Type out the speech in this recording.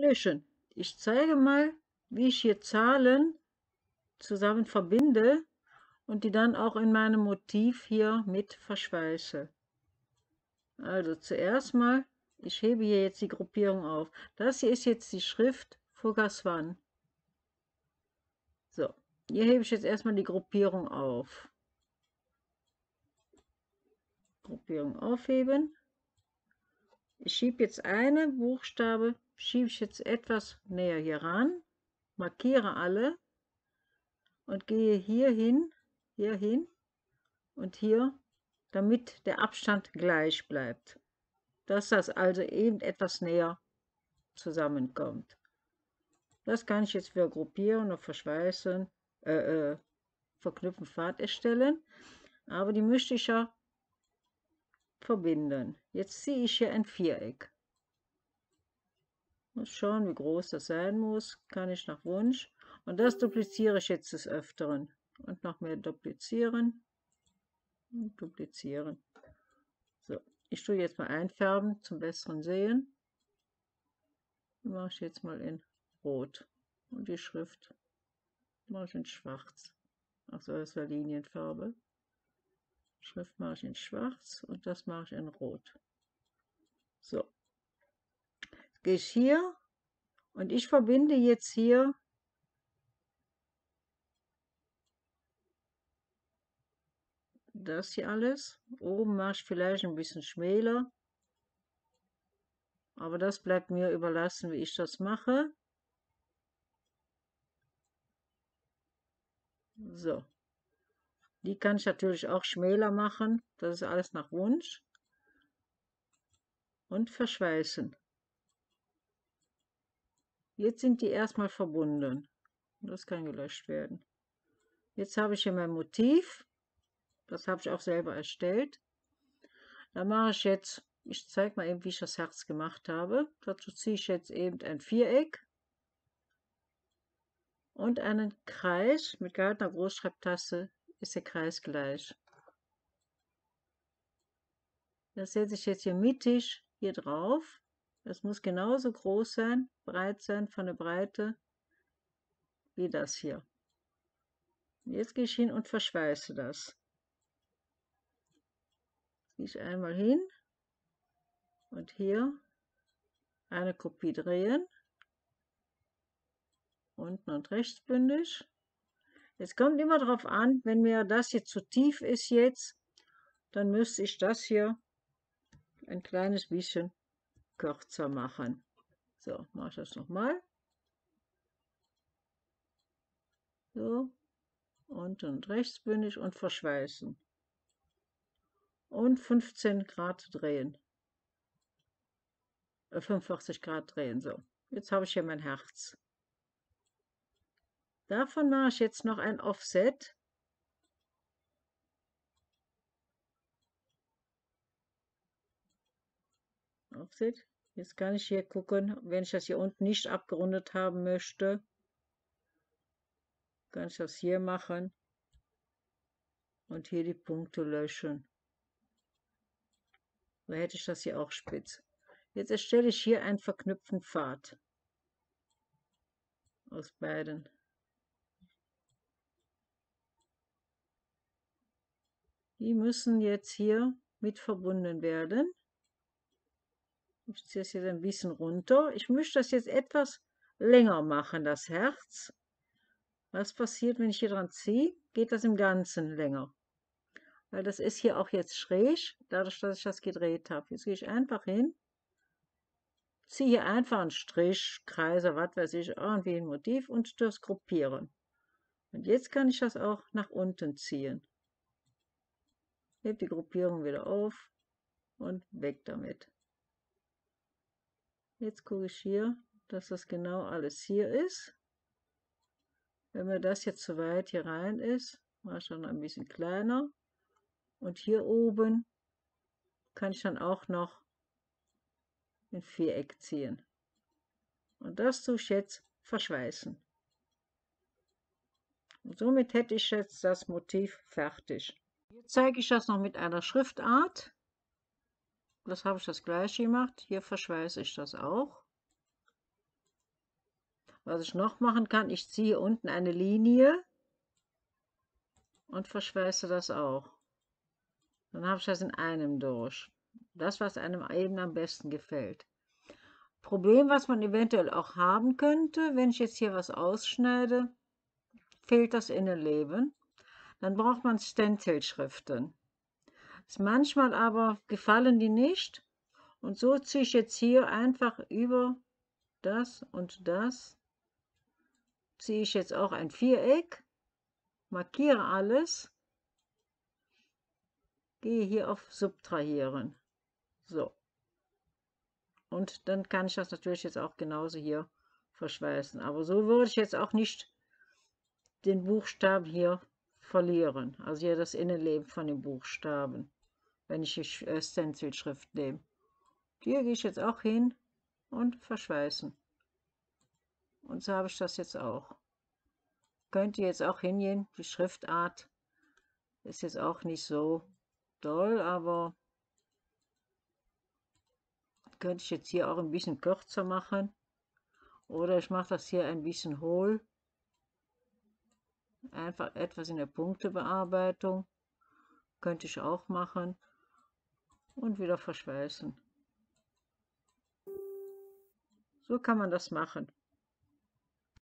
löschen. Ich zeige mal, wie ich hier Zahlen zusammen verbinde und die dann auch in meinem Motiv hier mit verschweiße. Also zuerst mal, ich hebe hier jetzt die Gruppierung auf. Das hier ist jetzt die Schrift Fugaswan. So, hier hebe ich jetzt erstmal die Gruppierung auf. Gruppierung aufheben. Ich schiebe jetzt eine Buchstabe, schiebe ich jetzt etwas näher hier ran, markiere alle und gehe hier hin, hier hin und hier, damit der Abstand gleich bleibt. Dass das also eben etwas näher zusammenkommt. Das kann ich jetzt wieder gruppieren und verschweißen, äh, äh, verknüpfen, Pfad erstellen. Aber die möchte ich ja verbinden. Jetzt ziehe ich hier ein Viereck. Mal schauen, wie groß das sein muss. Kann ich nach Wunsch. Und das dupliziere ich jetzt des Öfteren. Und noch mehr duplizieren. Und duplizieren. So, ich tue jetzt mal einfärben zum besseren Sehen. Mache ich jetzt mal in Rot. Und die Schrift mache ich in Schwarz. Achso, das war Linienfarbe. Schrift mache ich in Schwarz und das mache ich in Rot. So. Gehe ich hier und ich verbinde jetzt hier das hier alles. Oben mache ich vielleicht ein bisschen schmäler. Aber das bleibt mir überlassen, wie ich das mache. So. Die kann ich natürlich auch schmäler machen. Das ist alles nach Wunsch. Und verschweißen. Jetzt sind die erstmal verbunden. Das kann gelöscht werden. Jetzt habe ich hier mein Motiv. Das habe ich auch selber erstellt. Da mache ich jetzt, ich zeige mal eben, wie ich das Herz gemacht habe. Dazu ziehe ich jetzt eben ein Viereck und einen Kreis mit gehaltener Großschreibtaste ist der Kreis gleich. Das setze ich jetzt hier mittig hier drauf. Das muss genauso groß sein, breit sein von der Breite wie das hier. Jetzt gehe ich hin und verschweiße das. Gehe ich einmal hin und hier eine Kopie drehen unten und rechts bündig. Es kommt immer darauf an, wenn mir das hier zu tief ist jetzt, dann müsste ich das hier ein kleines bisschen kürzer machen. So, mache ich das nochmal. So, unten und rechts bündig und verschweißen. Und 15 Grad drehen. 45 äh, Grad drehen, so. Jetzt habe ich hier mein Herz. Davon mache ich jetzt noch ein Offset. Offset. Jetzt kann ich hier gucken, wenn ich das hier unten nicht abgerundet haben möchte, kann ich das hier machen und hier die Punkte löschen. Da hätte ich das hier auch spitz. Jetzt erstelle ich hier einen verknüpften Pfad aus beiden. Die müssen jetzt hier mit verbunden werden. Ich ziehe es jetzt ein bisschen runter. Ich möchte das jetzt etwas länger machen, das Herz. Was passiert, wenn ich hier dran ziehe? Geht das im Ganzen länger. Weil das ist hier auch jetzt schräg, dadurch, dass ich das gedreht habe. Jetzt gehe ich einfach hin, ziehe hier einfach einen Strich, Kreise, was weiß ich, irgendwie ein Motiv und das gruppieren. Und jetzt kann ich das auch nach unten ziehen. Heb die Gruppierung wieder auf und weg damit. Jetzt gucke ich hier, dass das genau alles hier ist. Wenn mir das jetzt zu weit hier rein ist, mache ich dann ein bisschen kleiner. Und hier oben kann ich dann auch noch ein Viereck ziehen. Und das tue ich jetzt verschweißen. Und somit hätte ich jetzt das Motiv fertig. Jetzt zeige ich das noch mit einer Schriftart. Das habe ich das gleiche gemacht. Hier verschweiße ich das auch. Was ich noch machen kann, ich ziehe unten eine Linie und verschweiße das auch. Dann habe ich das in einem durch. Das, was einem eben am besten gefällt. Problem, was man eventuell auch haben könnte, wenn ich jetzt hier was ausschneide, fehlt das Innenleben. Dann braucht man Stencil-Schriften. Manchmal aber gefallen die nicht. Und so ziehe ich jetzt hier einfach über das und das. Ziehe ich jetzt auch ein Viereck, markiere alles, gehe hier auf Subtrahieren. So. Und dann kann ich das natürlich jetzt auch genauso hier verschweißen. Aber so würde ich jetzt auch nicht den Buchstaben hier verlieren. Also hier das Innenleben von den Buchstaben, wenn ich die äh, Stencil-Schrift nehme. Hier gehe ich jetzt auch hin und verschweißen. Und so habe ich das jetzt auch. Könnt ihr jetzt auch hingehen. Die Schriftart ist jetzt auch nicht so doll, aber könnte ich jetzt hier auch ein bisschen kürzer machen. Oder ich mache das hier ein bisschen hohl. Einfach etwas in der Punktebearbeitung. Könnte ich auch machen. Und wieder verschweißen. So kann man das machen.